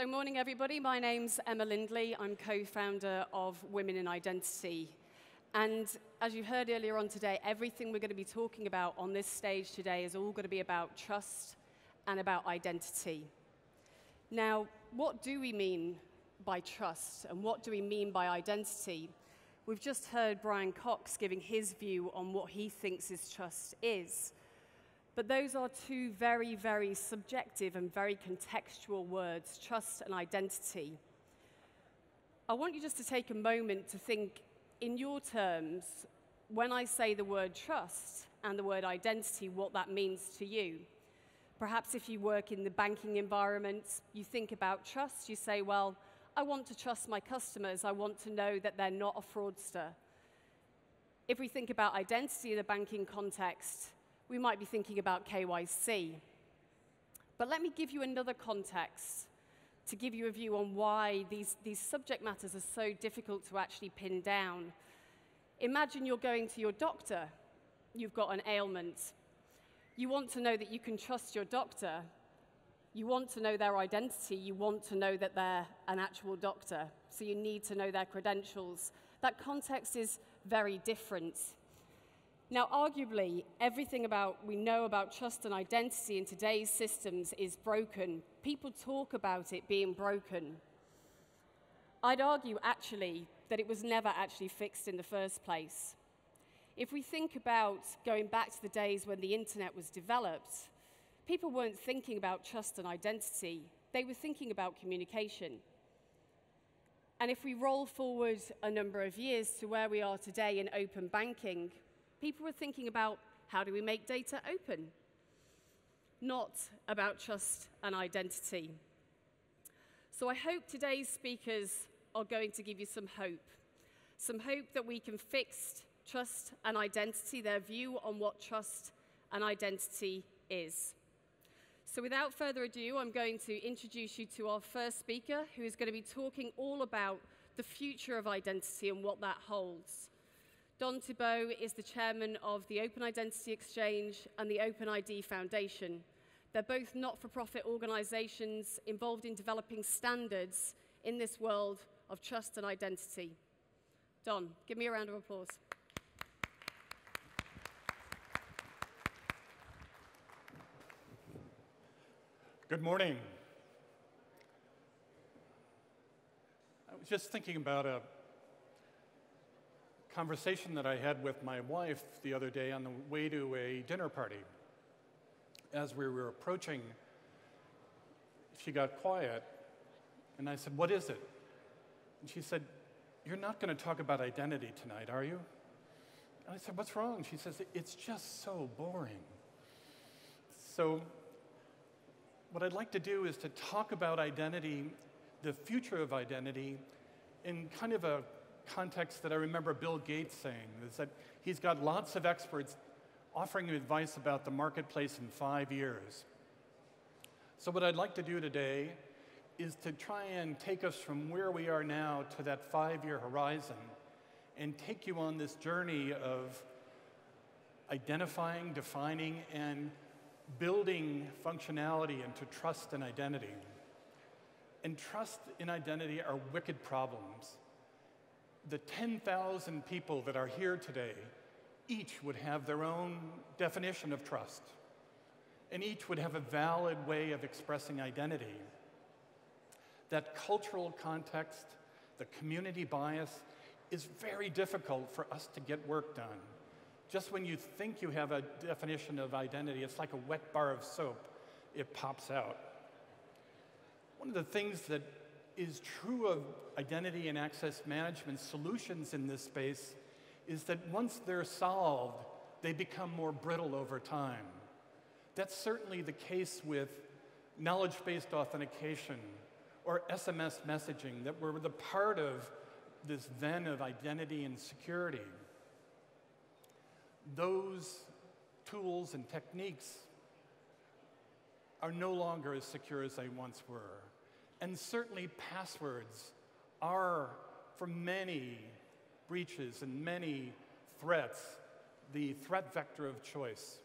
So, morning everybody. My name's Emma Lindley. I'm co founder of Women in Identity. And as you heard earlier on today, everything we're going to be talking about on this stage today is all going to be about trust and about identity. Now, what do we mean by trust and what do we mean by identity? We've just heard Brian Cox giving his view on what he thinks his trust is. But those are two very, very subjective and very contextual words trust and identity. I want you just to take a moment to think, in your terms, when I say the word trust and the word identity, what that means to you. Perhaps if you work in the banking environment, you think about trust, you say, well, I want to trust my customers, I want to know that they're not a fraudster. If we think about identity in the banking context, we might be thinking about KYC. But let me give you another context to give you a view on why these, these subject matters are so difficult to actually pin down. Imagine you're going to your doctor, you've got an ailment. You want to know that you can trust your doctor. You want to know their identity. You want to know that they're an actual doctor. So you need to know their credentials. That context is very different. Now, arguably, everything about we know about trust and identity in today's systems is broken. People talk about it being broken. I'd argue, actually, that it was never actually fixed in the first place. If we think about going back to the days when the internet was developed, people weren't thinking about trust and identity, they were thinking about communication. And if we roll forward a number of years to where we are today in open banking, people were thinking about how do we make data open, not about trust and identity. So I hope today's speakers are going to give you some hope. Some hope that we can fix trust and identity, their view on what trust and identity is. So without further ado, I'm going to introduce you to our first speaker, who is going to be talking all about the future of identity and what that holds. Don Thibeau is the chairman of the Open Identity Exchange and the Open ID Foundation. They're both not for profit organizations involved in developing standards in this world of trust and identity. Don, give me a round of applause. Good morning. I was just thinking about a conversation that I had with my wife the other day on the way to a dinner party. As we were approaching, she got quiet, and I said, What is it? And she said, You're not going to talk about identity tonight, are you? And I said, What's wrong? She says, It's just so boring. So, what I'd like to do is to talk about identity, the future of identity, in kind of a context that I remember Bill Gates saying is that he's got lots of experts offering him advice about the marketplace in five years. So, what I'd like to do today is to try and take us from where we are now to that five year horizon and take you on this journey of identifying, defining, and building functionality into trust and identity. And trust and identity are wicked problems the 10,000 people that are here today, each would have their own definition of trust, and each would have a valid way of expressing identity. That cultural context, the community bias, is very difficult for us to get work done. Just when you think you have a definition of identity, it's like a wet bar of soap, it pops out. One of the things that is true of identity and access management solutions in this space is that once they're solved, they become more brittle over time. That's certainly the case with knowledge based authentication or SMS messaging that were the part of this then of identity and security. Those tools and techniques are no longer as secure as they once were. And certainly, passwords are, for many breaches and many threats, the threat vector of choice.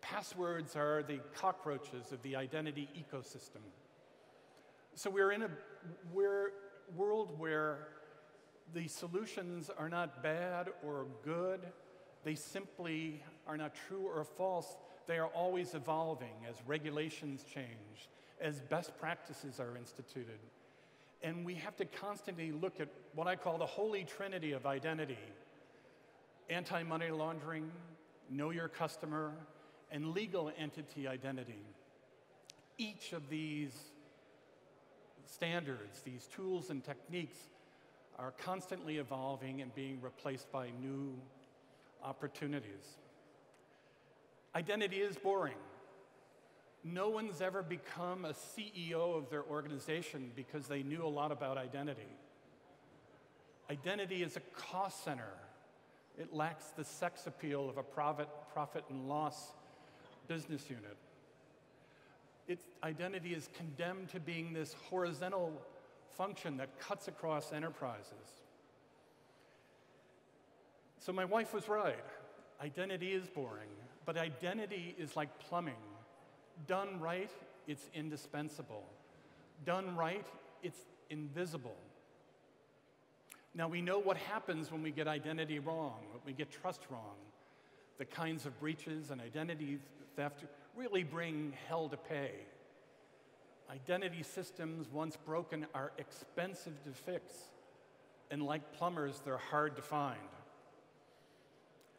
Passwords are the cockroaches of the identity ecosystem. So we're in a we're, world where the solutions are not bad or good, they simply are not true or false. They are always evolving as regulations change, as best practices are instituted. And we have to constantly look at what I call the holy trinity of identity anti money laundering, know your customer, and legal entity identity. Each of these standards, these tools and techniques, are constantly evolving and being replaced by new opportunities. Identity is boring. No one's ever become a CEO of their organization because they knew a lot about identity. Identity is a cost center. It lacks the sex appeal of a profit, profit and loss business unit. Identity is condemned to being this horizontal function that cuts across enterprises. So my wife was right. Identity is boring, but identity is like plumbing. Done right, it's indispensable. Done right, it's invisible. Now we know what happens when we get identity wrong, when we get trust wrong. The kinds of breaches and identity theft really bring hell to pay. Identity systems, once broken, are expensive to fix, and like plumbers, they're hard to find.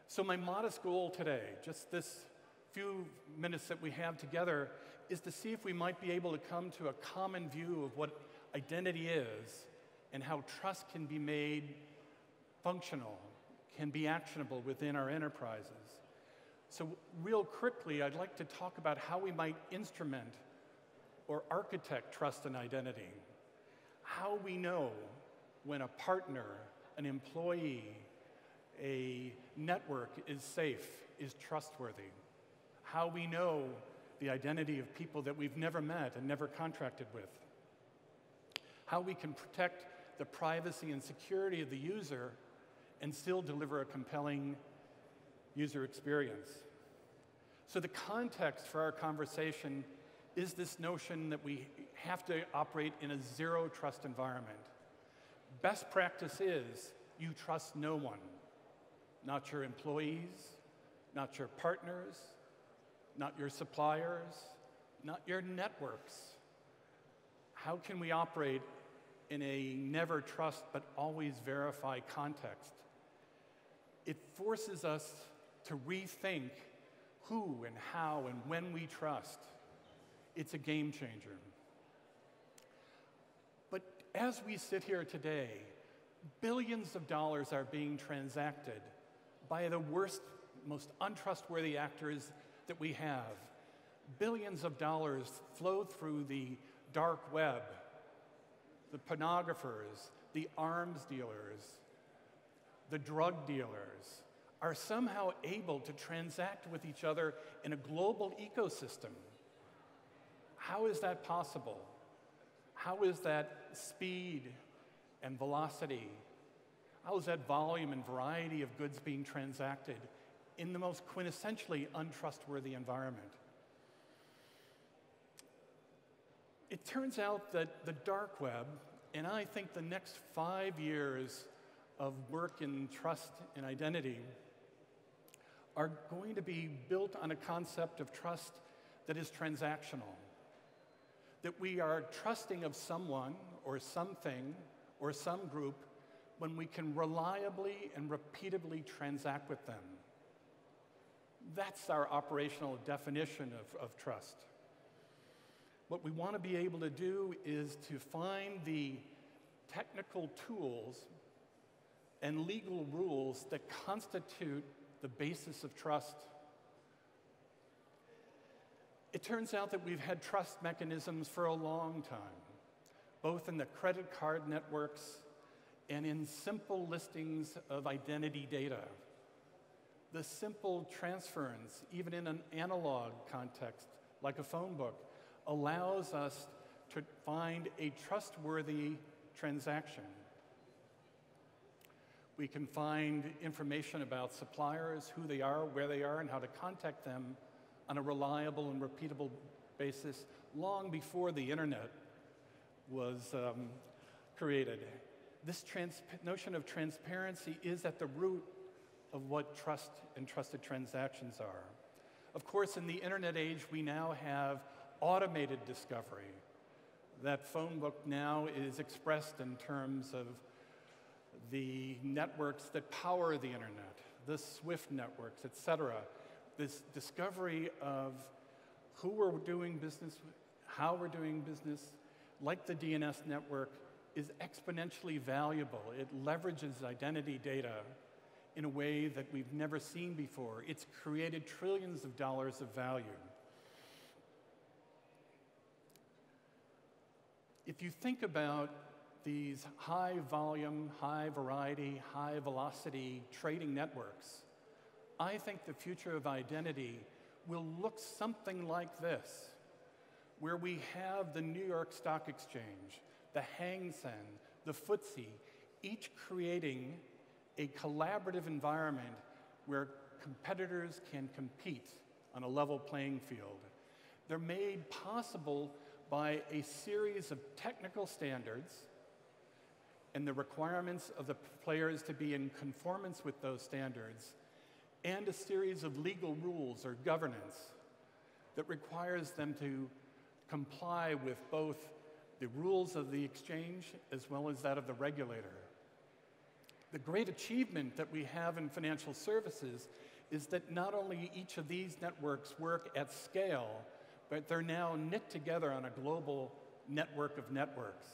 So, my modest goal today, just this few minutes that we have together, is to see if we might be able to come to a common view of what identity is and how trust can be made functional, can be actionable within our enterprises. So, real quickly, I'd like to talk about how we might instrument or architect trust and identity. How we know when a partner, an employee, a network is safe, is trustworthy. How we know the identity of people that we've never met and never contracted with. How we can protect the privacy and security of the user and still deliver a compelling user experience. So, the context for our conversation is this notion that we have to operate in a zero trust environment. Best practice is you trust no one, not your employees, not your partners, not your suppliers, not your networks. How can we operate in a never trust but always verify context? It forces us to rethink who and how and when we trust. It's a game changer. But as we sit here today, billions of dollars are being transacted by the worst, most untrustworthy actors that we have. Billions of dollars flow through the dark web, the pornographers, the arms dealers, the drug dealers, are somehow able to transact with each other in a global ecosystem. How is that possible? How is that speed and velocity? How is that volume and variety of goods being transacted in the most quintessentially untrustworthy environment? It turns out that the dark web, and I think the next five years of work in trust and identity, are going to be built on a concept of trust that is transactional. That we are trusting of someone or something or some group when we can reliably and repeatedly transact with them. That's our operational definition of, of trust. What we want to be able to do is to find the technical tools and legal rules that constitute the basis of trust. It turns out that we've had trust mechanisms for a long time, both in the credit card networks and in simple listings of identity data. The simple transference, even in an analog context, like a phone book, allows us to find a trustworthy transaction. We can find information about suppliers, who they are, where they are, and how to contact them on a reliable and repeatable basis long before the internet was um, created. This notion of transparency is at the root of what trust and trusted transactions are. Of course, in the internet age, we now have automated discovery. That phone book now is expressed in terms of the networks that power the internet, the SWIFT networks, et cetera. This discovery of who we're doing business with, how we're doing business, like the DNS network, is exponentially valuable. It leverages identity data in a way that we've never seen before. It's created trillions of dollars of value. If you think about these high volume, high variety, high velocity trading networks, I think the future of identity will look something like this, where we have the New York Stock Exchange, the Hang Seng, the FTSE, each creating a collaborative environment where competitors can compete on a level playing field. They're made possible by a series of technical standards and the requirements of the players to be in conformance with those standards, and a series of legal rules or governance that requires them to comply with both the rules of the exchange as well as that of the regulator. The great achievement that we have in financial services is that not only each of these networks work at scale, but they're now knit together on a global network of networks.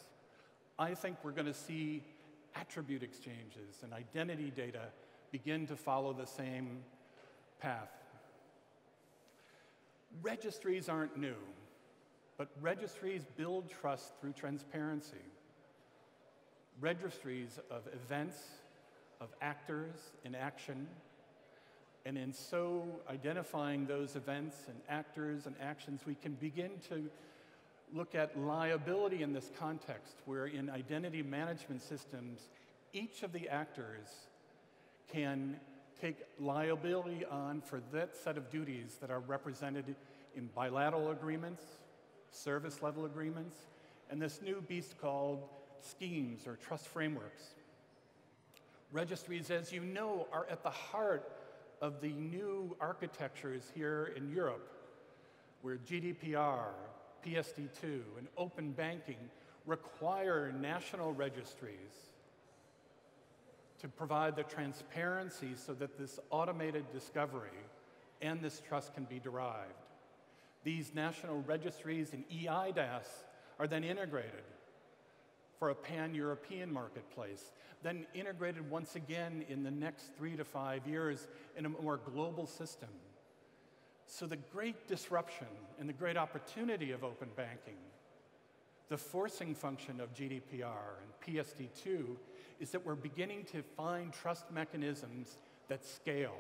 I think we're going to see attribute exchanges and identity data begin to follow the same path. Registries aren't new, but registries build trust through transparency. Registries of events, of actors in action, and in so identifying those events and actors and actions, we can begin to look at liability in this context, where in identity management systems, each of the actors can take liability on for that set of duties that are represented in bilateral agreements, service level agreements, and this new beast called schemes or trust frameworks. Registries, as you know, are at the heart of the new architectures here in Europe, where GDPR, PSD2, and open banking require national registries to provide the transparency so that this automated discovery and this trust can be derived. These national registries and EIDAS are then integrated for a pan European marketplace, then integrated once again in the next three to five years in a more global system. So, the great disruption and the great opportunity of open banking, the forcing function of GDPR and PSD2, is that we're beginning to find trust mechanisms that scale,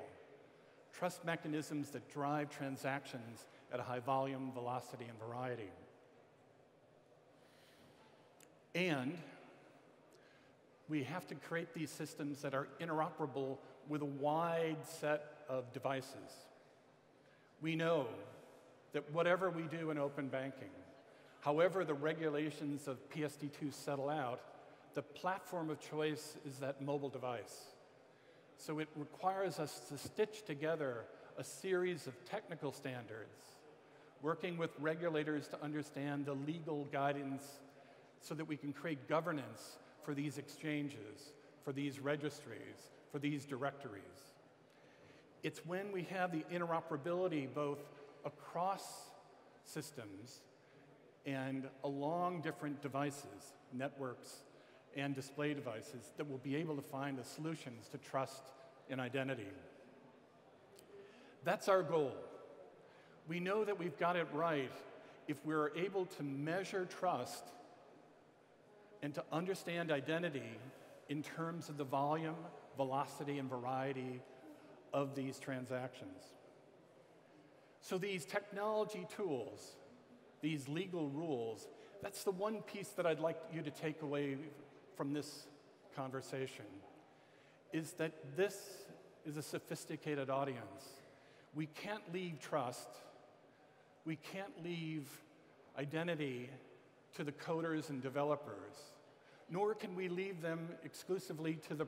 trust mechanisms that drive transactions at a high volume, velocity, and variety. And we have to create these systems that are interoperable with a wide set of devices. We know that whatever we do in open banking, however the regulations of PSD2 settle out, the platform of choice is that mobile device. So it requires us to stitch together a series of technical standards, working with regulators to understand the legal guidance so that we can create governance for these exchanges, for these registries, for these directories. It's when we have the interoperability both across systems and along different devices, networks, and display devices that we'll be able to find the solutions to trust and identity. That's our goal. We know that we've got it right if we're able to measure trust and to understand identity in terms of the volume, velocity, and variety of these transactions. So, these technology tools, these legal rules, that's the one piece that I'd like you to take away from this conversation is that this is a sophisticated audience. We can't leave trust, we can't leave identity to the coders and developers, nor can we leave them exclusively to the,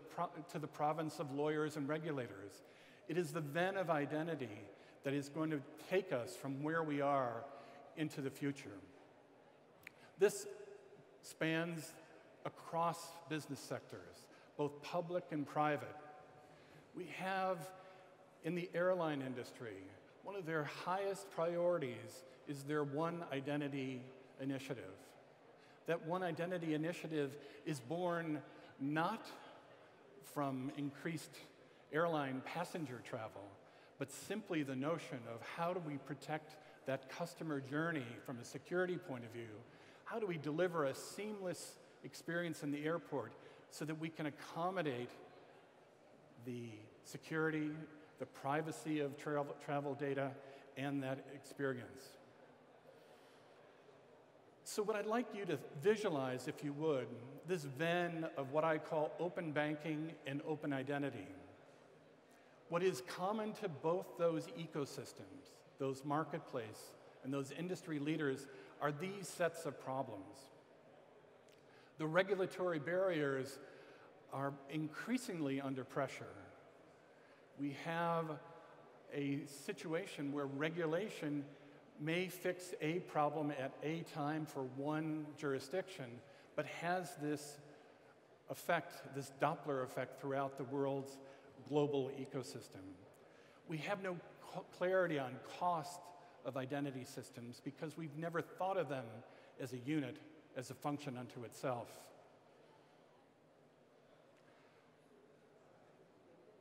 to the province of lawyers and regulators. It is the Venn of identity that is going to take us from where we are into the future. This spans across business sectors, both public and private. We have in the airline industry, one of their highest priorities is their One Identity initiative. That One Identity initiative is born not from increased airline passenger travel, but simply the notion of how do we protect that customer journey from a security point of view? How do we deliver a seamless experience in the airport so that we can accommodate the security, the privacy of travel, travel data, and that experience? So, what I'd like you to visualize, if you would, this Venn of what I call open banking and open identity. What is common to both those ecosystems, those marketplace and those industry leaders, are these sets of problems. The regulatory barriers are increasingly under pressure. We have a situation where regulation may fix a problem at a time for one jurisdiction, but has this effect, this Doppler effect throughout the world's global ecosystem. We have no clarity on cost of identity systems because we've never thought of them as a unit, as a function unto itself.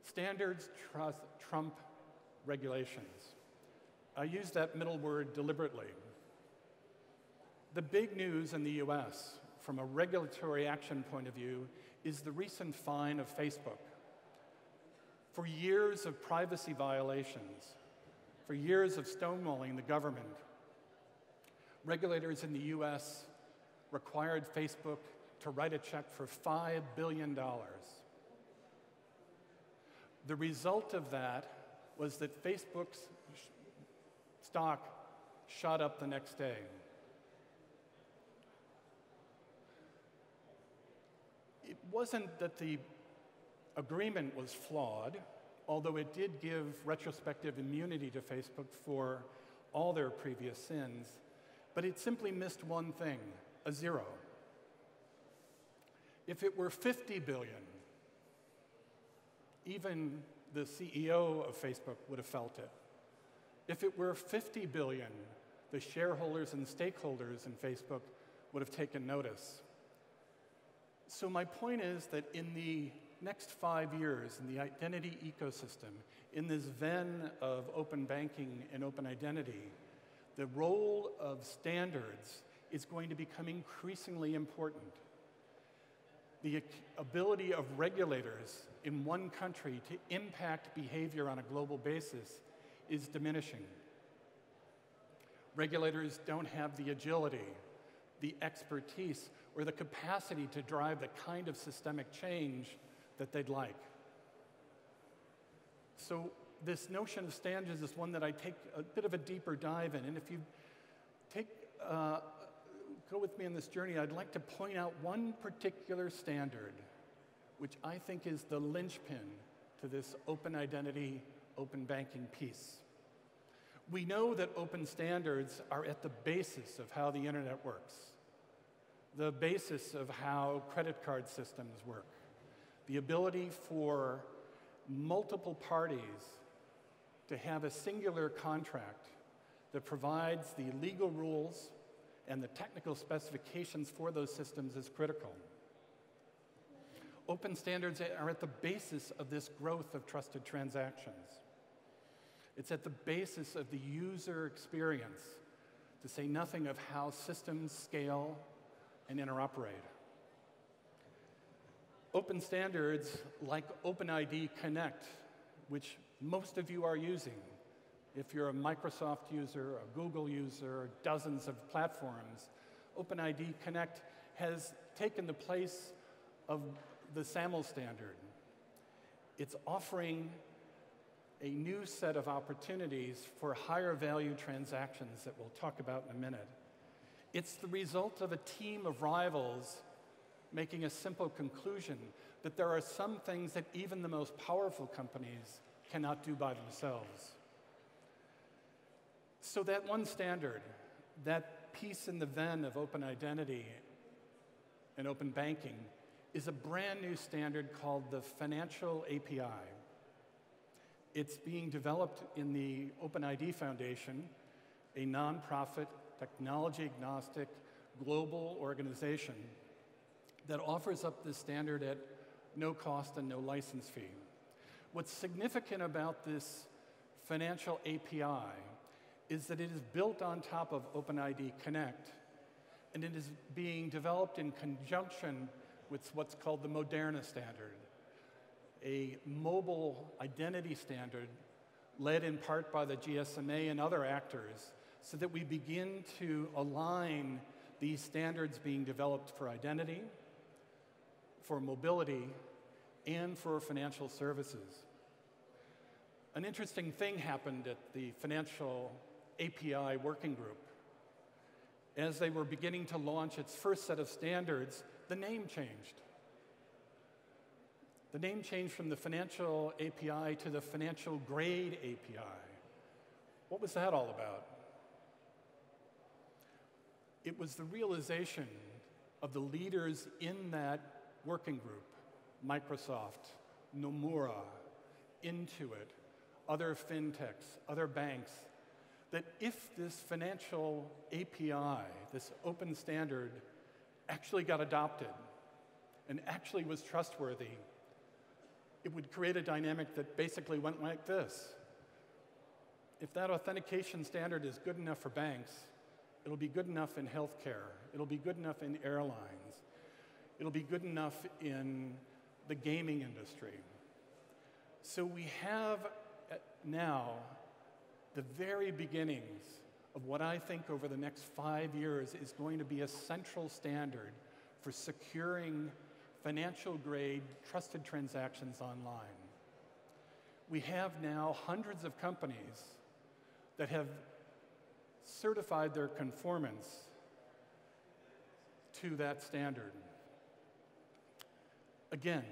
Standards trump regulations. I use that middle word deliberately. The big news in the US, from a regulatory action point of view, is the recent fine of Facebook. For years of privacy violations, for years of stonewalling the government, regulators in the US required Facebook to write a check for $5 billion. The result of that was that Facebook's stock shot up the next day. It wasn't that the agreement was flawed, although it did give retrospective immunity to Facebook for all their previous sins, but it simply missed one thing a zero. If it were 50 billion, even the CEO of Facebook would have felt it. If it were 50 billion, the shareholders and stakeholders in Facebook would have taken notice. So, my point is that in the next five years, in the identity ecosystem, in this Venn of open banking and open identity, the role of standards is going to become increasingly important. The ability of regulators in one country to impact behavior on a global basis is diminishing. Regulators don't have the agility, the expertise, or the capacity to drive the kind of systemic change that they'd like. So, this notion of standards is one that I take a bit of a deeper dive in. And if you take, uh, go with me on this journey, I'd like to point out one particular standard, which I think is the linchpin to this open identity open banking piece. We know that open standards are at the basis of how the internet works, the basis of how credit card systems work, the ability for multiple parties to have a singular contract that provides the legal rules and the technical specifications for those systems is critical. Open standards are at the basis of this growth of trusted transactions. It's at the basis of the user experience, to say nothing of how systems scale and interoperate. Open standards like OpenID Connect, which most of you are using, if you're a Microsoft user, a Google user, dozens of platforms, OpenID Connect has taken the place of the SAML standard. It's offering a new set of opportunities for higher value transactions that we'll talk about in a minute. It's the result of a team of rivals making a simple conclusion that there are some things that even the most powerful companies cannot do by themselves. So, that one standard, that piece in the Venn of open identity and open banking, is a brand new standard called the Financial API. It's being developed in the OpenID Foundation, a nonprofit, technology agnostic, global organization that offers up this standard at no cost and no license fee. What's significant about this financial API is that it is built on top of OpenID Connect, and it is being developed in conjunction with what's called the MODRNA standard, a mobile identity standard led in part by the GSMA and other actors, so that we begin to align these standards being developed for identity, for mobility, and for financial services. An interesting thing happened at the Financial API Working Group. As they were beginning to launch its first set of standards, the name changed. The name changed from the Financial API to the Financial Grade API. What was that all about? It was the realization of the leaders in that working group Microsoft, Nomura, Intuit, other fintechs, other banks, that if this financial API, this open standard, actually got adopted and actually was trustworthy, it would create a dynamic that basically went like this. If that authentication standard is good enough for banks, it'll be good enough in healthcare, it'll be good enough in airlines, it'll be good enough in the gaming industry. So we have uh, now the very beginnings of what I think over the next five years is going to be a central standard for securing financial grade trusted transactions online. We have now hundreds of companies that have certified their conformance to that standard. Again,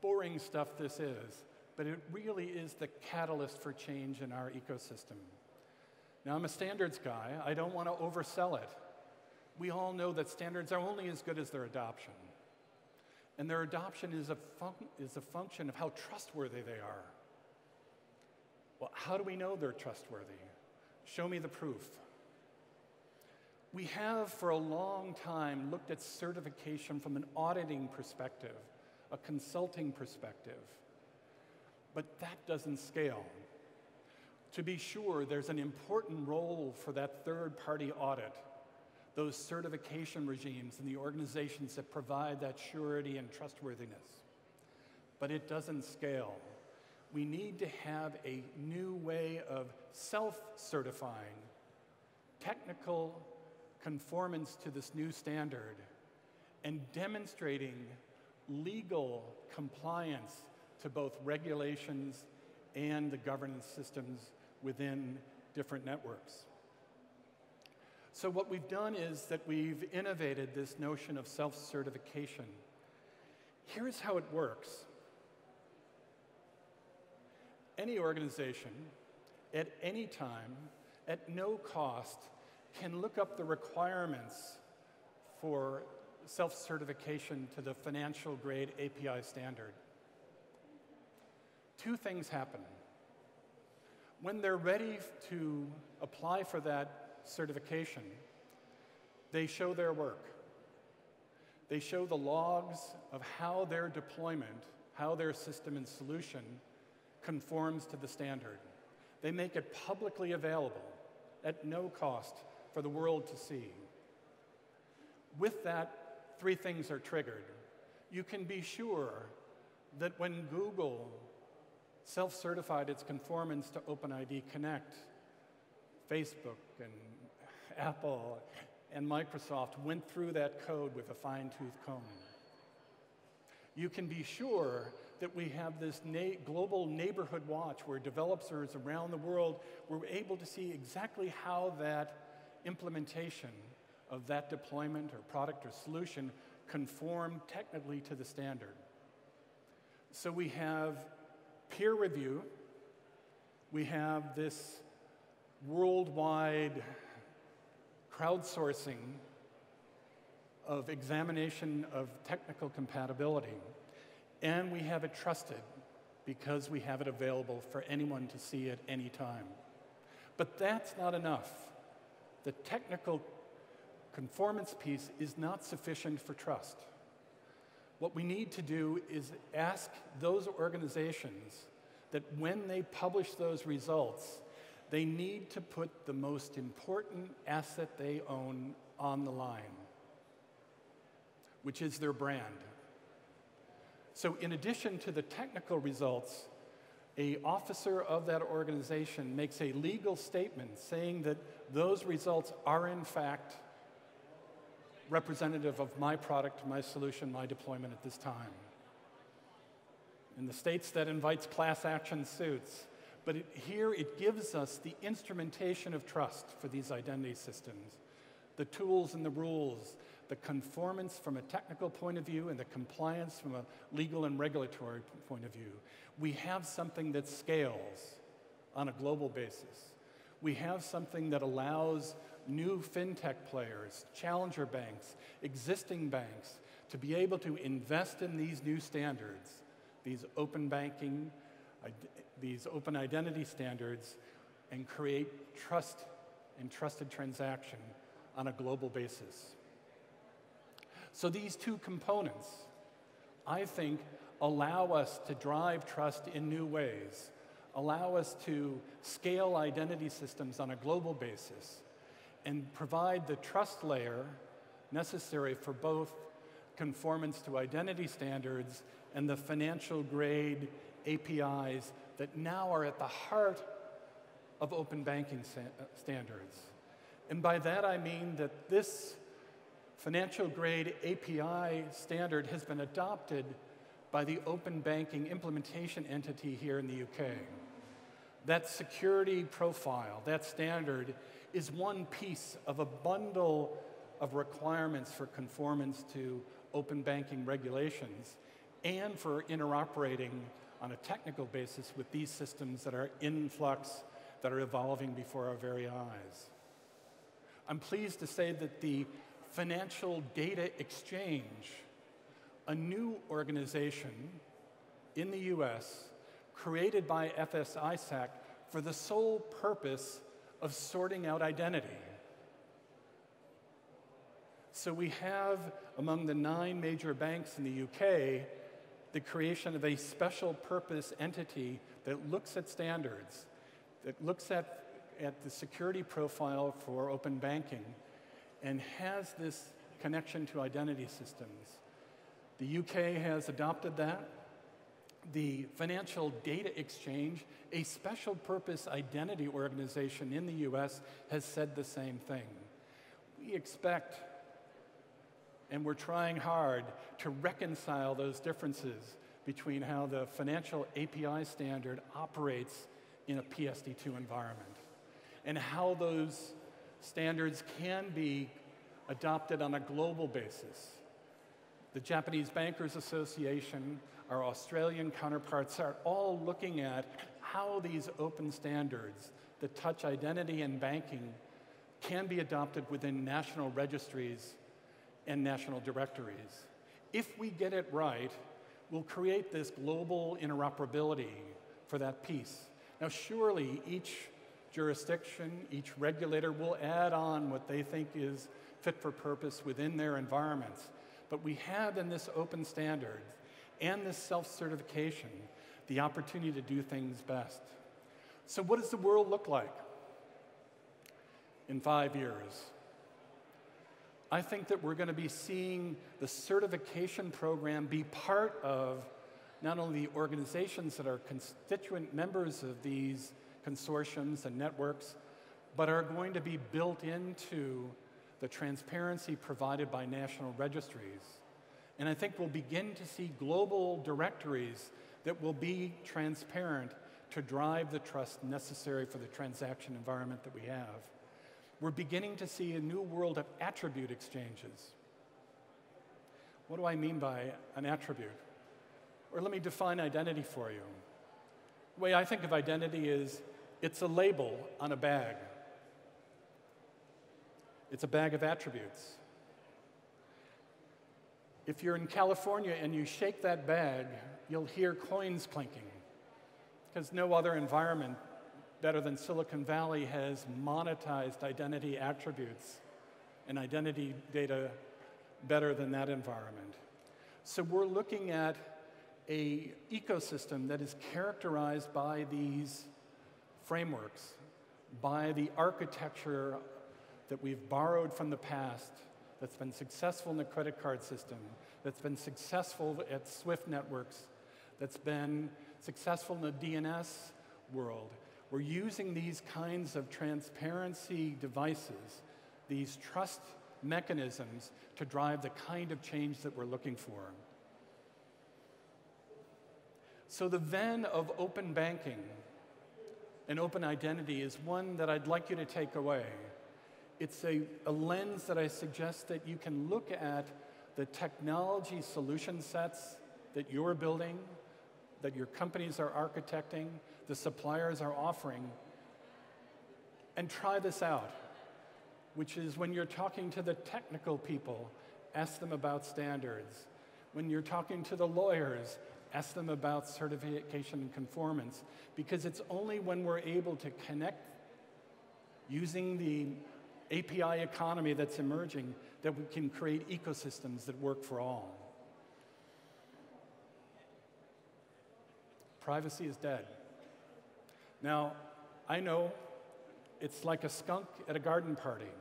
boring stuff this is, but it really is the catalyst for change in our ecosystem. Now, I'm a standards guy. I don't want to oversell it. We all know that standards are only as good as their adoption. And their adoption is a, is a function of how trustworthy they are. Well, how do we know they're trustworthy? Show me the proof. We have for a long time looked at certification from an auditing perspective, a consulting perspective, but that doesn't scale. To be sure, there's an important role for that third party audit, those certification regimes and the organizations that provide that surety and trustworthiness. But it doesn't scale. We need to have a new way of self certifying technical conformance to this new standard and demonstrating legal compliance to both regulations and the governance systems within different networks. So, what we've done is that we've innovated this notion of self certification. Here's how it works any organization at any time, at no cost, can look up the requirements for self certification to the financial grade API standard. Two things happen when they're ready to apply for that certification, they show their work. They show the logs of how their deployment, how their system and solution conforms to the standard. They make it publicly available at no cost for the world to see. With that, three things are triggered. You can be sure that when Google self certified its conformance to OpenID Connect. Facebook and Apple and Microsoft went through that code with a fine tooth comb. You can be sure that we have this na global neighborhood watch where developers around the world were able to see exactly how that implementation of that deployment or product or solution conform technically to the standard. So we have peer review, we have this worldwide crowdsourcing of examination of technical compatibility, and we have it trusted because we have it available for anyone to see at any time. But that's not enough. The technical conformance piece is not sufficient for trust. What we need to do is ask those organizations that when they publish those results, they need to put the most important asset they own on the line, which is their brand. So in addition to the technical results, a officer of that organization makes a legal statement saying that those results are in fact representative of my product, my solution, my deployment at this time. In the states, that invites class action suits. But it, here it gives us the instrumentation of trust for these identity systems, the tools and the rules, the conformance from a technical point of view and the compliance from a legal and regulatory point of view. We have something that scales on a global basis. We have something that allows new fintech players, challenger banks, existing banks to be able to invest in these new standards, these open banking, these open identity standards, and create trust and trusted transaction on a global basis. So these two components, I think, allow us to drive trust in new ways, allow us to scale identity systems on a global basis, and provide the trust layer necessary for both conformance to identity standards and the financial grade APIs that now are at the heart of open banking uh, standards. And by that I mean that this financial grade API standard has been adopted by the open banking implementation entity here in the UK. That security profile, that standard, is one piece of a bundle of requirements for conformance to open banking regulations and for interoperating on a technical basis with these systems that are in flux, that are evolving before our very eyes. I'm pleased to say that the Financial Data Exchange, a new organization in the US created by FS-ISAC for the sole purpose of sorting out identity. So we have among the nine major banks in the UK the creation of a special purpose entity that looks at standards, that looks at, at the security profile for open banking, and has this connection to identity systems. The UK has adopted that the Financial Data Exchange, a special purpose identity organization in the US, has said the same thing. We expect, and we're trying hard, to reconcile those differences between how the financial API standard operates in a PSD2 environment and how those standards can be adopted on a global basis. The Japanese Bankers Association our Australian counterparts are all looking at how these open standards that touch identity and banking can be adopted within national registries and national directories. If we get it right, we'll create this global interoperability for that piece. Now, surely each jurisdiction, each regulator will add on what they think is fit for purpose within their environments. But we have in this open standard and this self certification the opportunity to do things best. So, what does the world look like in five years? I think that we're going to be seeing the certification program be part of not only the organizations that are constituent members of these consortiums and networks, but are going to be built into the transparency provided by national registries. And I think we'll begin to see global directories that will be transparent to drive the trust necessary for the transaction environment that we have. We're beginning to see a new world of attribute exchanges. What do I mean by an attribute? Or let me define identity for you. The way I think of identity is it's a label on a bag. It's a bag of attributes. If you're in California and you shake that bag, you'll hear coins clinking because no other environment better than Silicon Valley has monetized identity attributes and identity data better than that environment. So we're looking at a ecosystem that is characterized by these frameworks, by the architecture that we've borrowed from the past, that's been successful in the credit card system, that's been successful at Swift networks, that's been successful in the DNS world. We're using these kinds of transparency devices, these trust mechanisms, to drive the kind of change that we're looking for. So, the Venn of open banking and open identity is one that I'd like you to take away. It's a, a lens that I suggest that you can look at the technology solution sets that you're building, that your companies are architecting, the suppliers are offering, and try this out, which is when you're talking to the technical people, ask them about standards. When you're talking to the lawyers, ask them about certification and conformance, because it's only when we're able to connect using the API economy that's emerging that we can create ecosystems that work for all. Privacy is dead. Now, I know it's like a skunk at a garden party,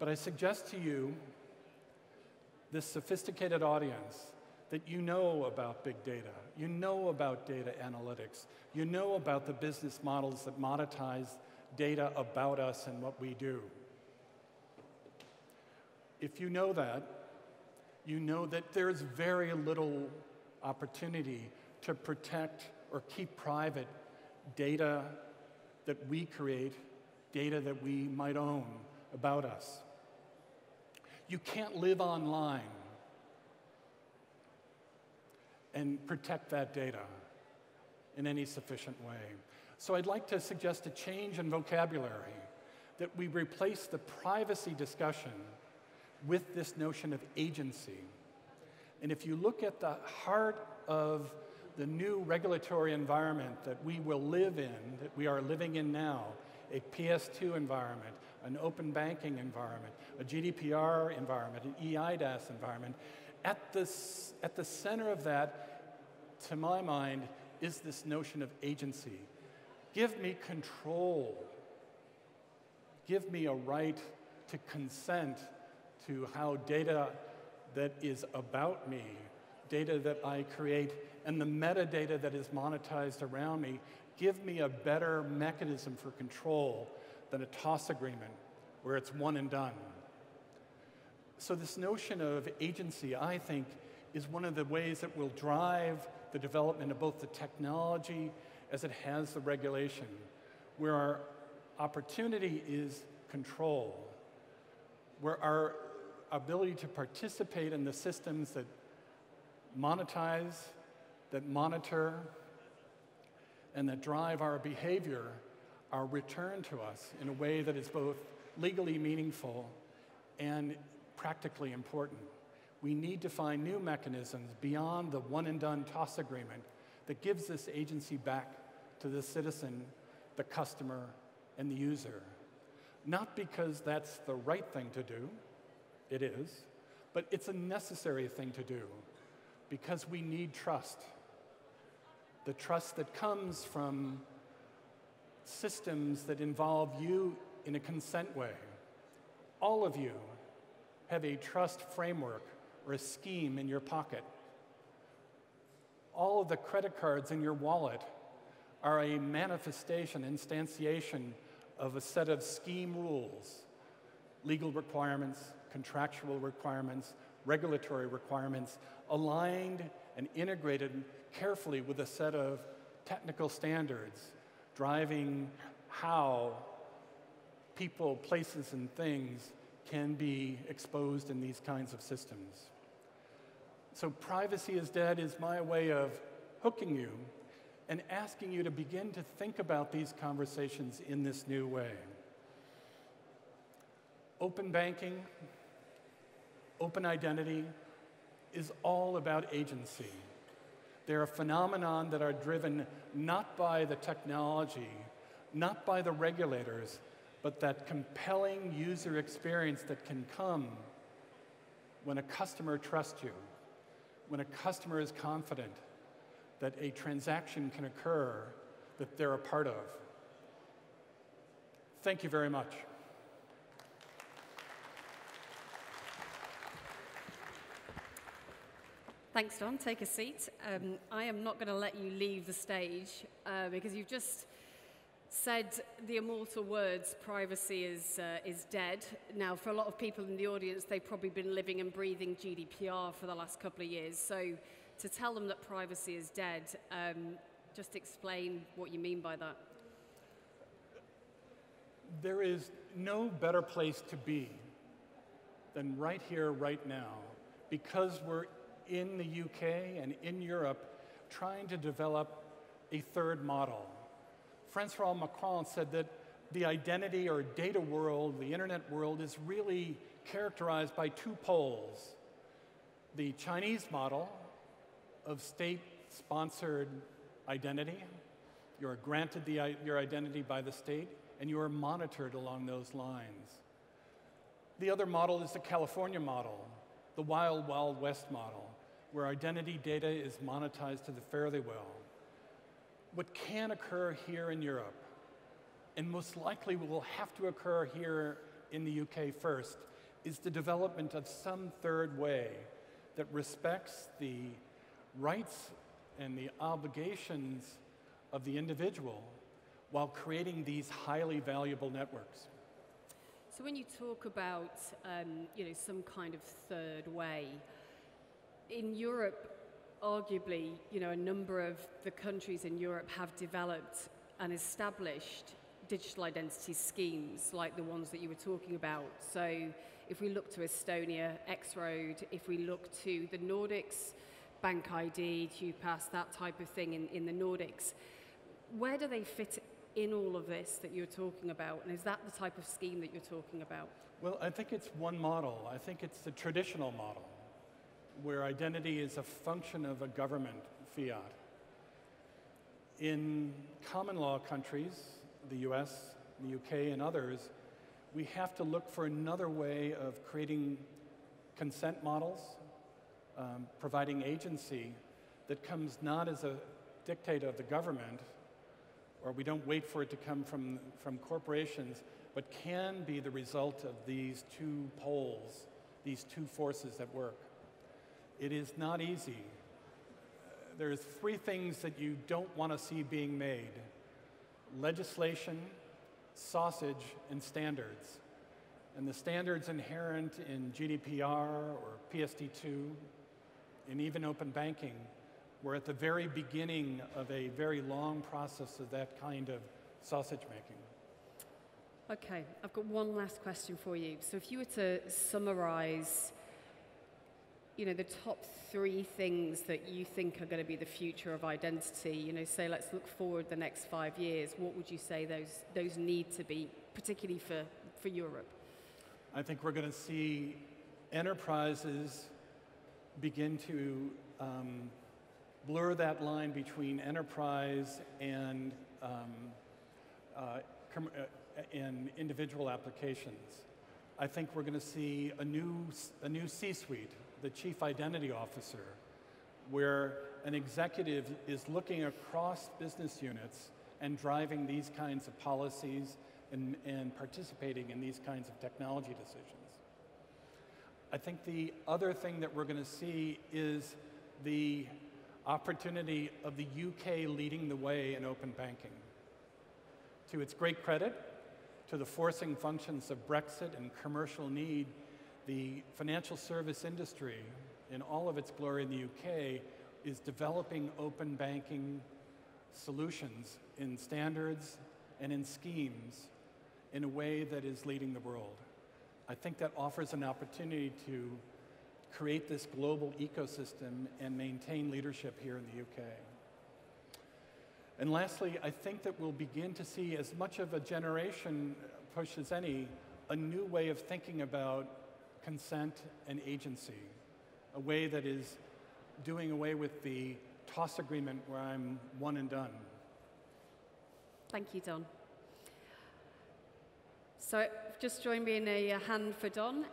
but I suggest to you, this sophisticated audience, that you know about big data, you know about data analytics, you know about the business models that monetize data about us and what we do. If you know that, you know that there's very little opportunity to protect or keep private data that we create, data that we might own about us. You can't live online and protect that data in any sufficient way. So I'd like to suggest a change in vocabulary, that we replace the privacy discussion with this notion of agency. And if you look at the heart of the new regulatory environment that we will live in, that we are living in now, a PSD2 environment, an open banking environment, a GDPR environment, an eIDAS environment, at the, at the center of that, to my mind, is this notion of agency. Give me control. Give me a right to consent to how data that is about me, data that I create, and the metadata that is monetized around me, give me a better mechanism for control than a TOS agreement where it's one and done. So, this notion of agency, I think, is one of the ways that will drive the development of both the technology as it has the regulation, where our opportunity is control, where our ability to participate in the systems that monetize, that monitor, and that drive our behavior are returned to us in a way that is both legally meaningful and practically important. We need to find new mechanisms beyond the one and done TOS agreement that gives this agency back to the citizen, the customer, and the user. Not because that's the right thing to do, it is, but it's a necessary thing to do because we need trust. The trust that comes from systems that involve you in a consent way. All of you have a trust framework or a scheme in your pocket. All of the credit cards in your wallet are a manifestation, instantiation of a set of scheme rules, legal requirements, contractual requirements, regulatory requirements, aligned and integrated carefully with a set of technical standards driving how people, places, and things can be exposed in these kinds of systems. So, privacy is dead is my way of hooking you and asking you to begin to think about these conversations in this new way. Open banking, open identity is all about agency. They're a phenomenon that are driven not by the technology, not by the regulators, but that compelling user experience that can come when a customer trusts you, when a customer is confident that a transaction can occur that they're a part of. Thank you very much. Thanks, Don. Take a seat. Um, I am not going to let you leave the stage uh, because you've just said the immortal words, privacy is, uh, is dead. Now, for a lot of people in the audience, they've probably been living and breathing GDPR for the last couple of years. So to tell them that privacy is dead, um, just explain what you mean by that. There is no better place to be than right here, right now, because we're in the UK and in Europe trying to develop a third model. Francois Macron said that the identity or data world, the internet world, is really characterized by two poles the Chinese model, of state sponsored identity. You are granted the, your identity by the state, and you are monitored along those lines. The other model is the California model, the wild, wild west model, where identity data is monetized to the fairly well. What can occur here in Europe, and most likely will have to occur here in the UK first, is the development of some third way that respects the rights and the obligations of the individual while creating these highly valuable networks. So when you talk about um, you know, some kind of third way, in Europe, arguably, you know, a number of the countries in Europe have developed and established digital identity schemes like the ones that you were talking about. So if we look to Estonia, X-Road, if we look to the Nordics, Bank ID, QPass, that type of thing in, in the Nordics. Where do they fit in all of this that you're talking about? And is that the type of scheme that you're talking about? Well, I think it's one model. I think it's the traditional model where identity is a function of a government fiat. In common law countries, the US, the UK, and others, we have to look for another way of creating consent models um, providing agency that comes not as a dictate of the government, or we don't wait for it to come from, from corporations, but can be the result of these two poles, these two forces at work. It is not easy. There's three things that you don't want to see being made legislation, sausage, and standards. And the standards inherent in GDPR or PSD2 and even open banking, we're at the very beginning of a very long process of that kind of sausage making. Okay, I've got one last question for you. So if you were to summarize, you know, the top three things that you think are going to be the future of identity, you know, say let's look forward the next five years, what would you say those, those need to be, particularly for, for Europe? I think we're going to see enterprises begin to um, blur that line between enterprise and, um, uh, uh, and individual applications. I think we're going to see a new, a new C-suite, the chief identity officer, where an executive is looking across business units and driving these kinds of policies and, and participating in these kinds of technology decisions. I think the other thing that we're going to see is the opportunity of the UK leading the way in open banking. To its great credit, to the forcing functions of Brexit and commercial need, the financial service industry, in all of its glory in the UK, is developing open banking solutions in standards and in schemes in a way that is leading the world. I think that offers an opportunity to create this global ecosystem and maintain leadership here in the UK. And lastly, I think that we'll begin to see as much of a generation push as any, a new way of thinking about consent and agency, a way that is doing away with the TOS agreement where I'm one and done. Thank you, Don. So just join me in a hand for Don.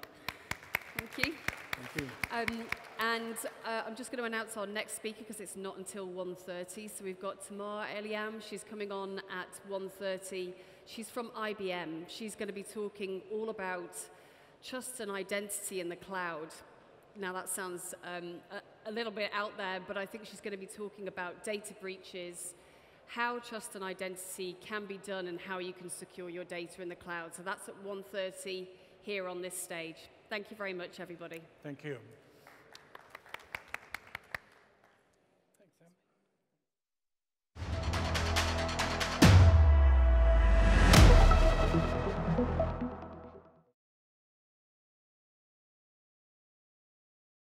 Thank you. Thank you. Um, and uh, I'm just going to announce our next speaker because it's not until 1.30. So we've got Tamar Eliam. She's coming on at 1.30. She's from IBM. She's going to be talking all about trust and identity in the cloud. Now that sounds um, a, a little bit out there, but I think she's going to be talking about data breaches, how trust and identity can be done and how you can secure your data in the cloud. So that's at 1.30 here on this stage. Thank you very much, everybody. Thank you.